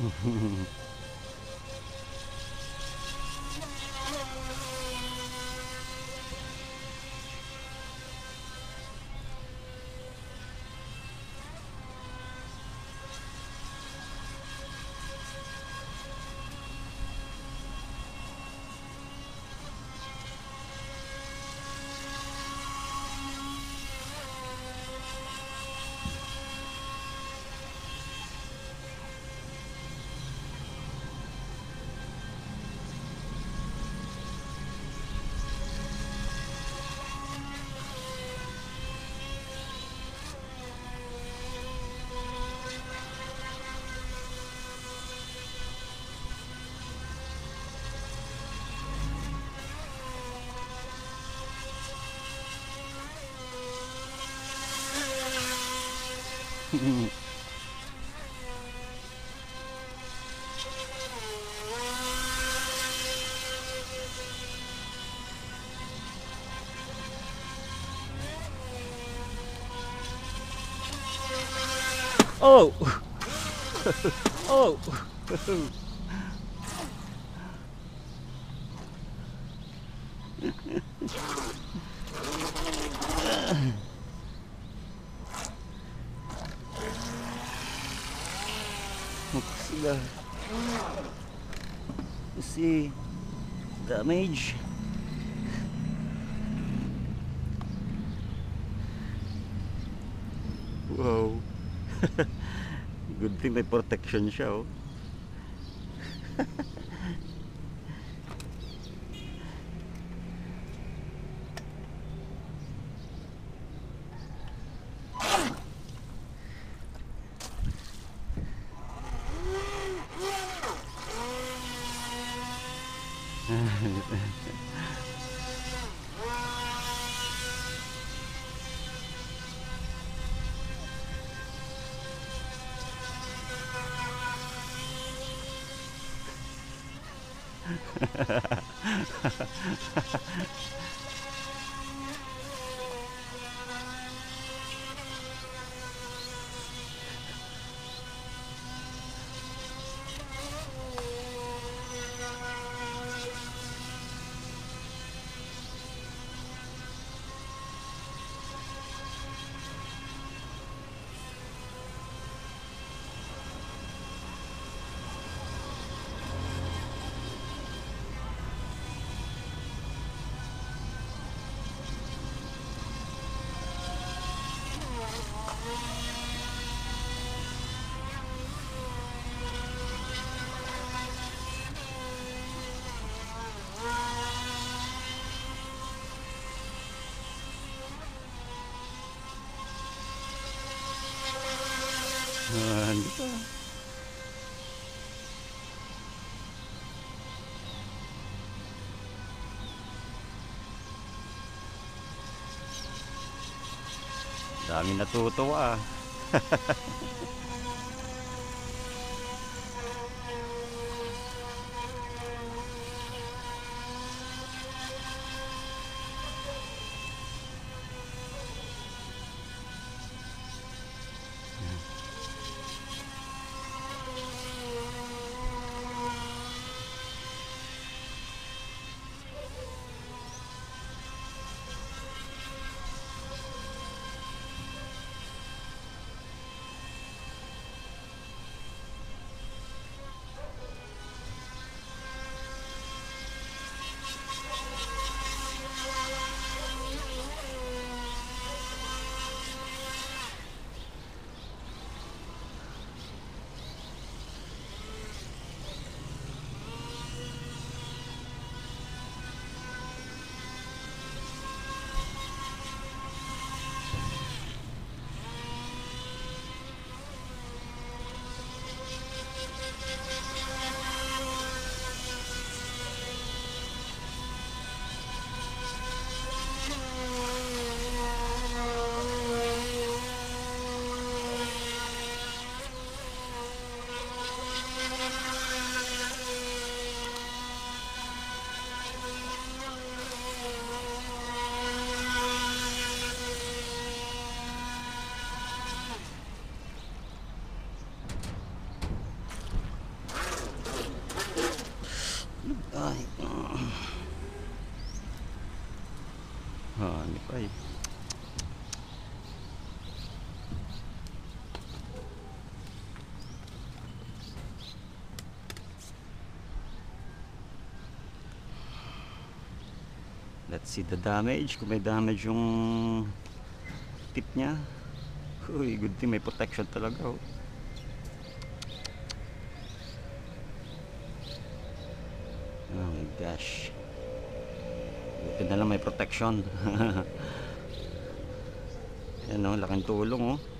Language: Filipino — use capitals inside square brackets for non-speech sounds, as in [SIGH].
Mm-hmm. Oh! [LAUGHS] oh! [LAUGHS] sila. Kasi damage. Wow. [LAUGHS] Good thing may protection siya oh. [LAUGHS] ハハハハ。Ah, hindi pa. Dami natutuwa ah. [LAUGHS] Pa eh. Let's see the damage. Kung may damage yung tip niya. Uy, good thing may protection talaga. Oh. Oh my gosh. Na lang may protection. [LAUGHS] Yan oh, laking tulong oh.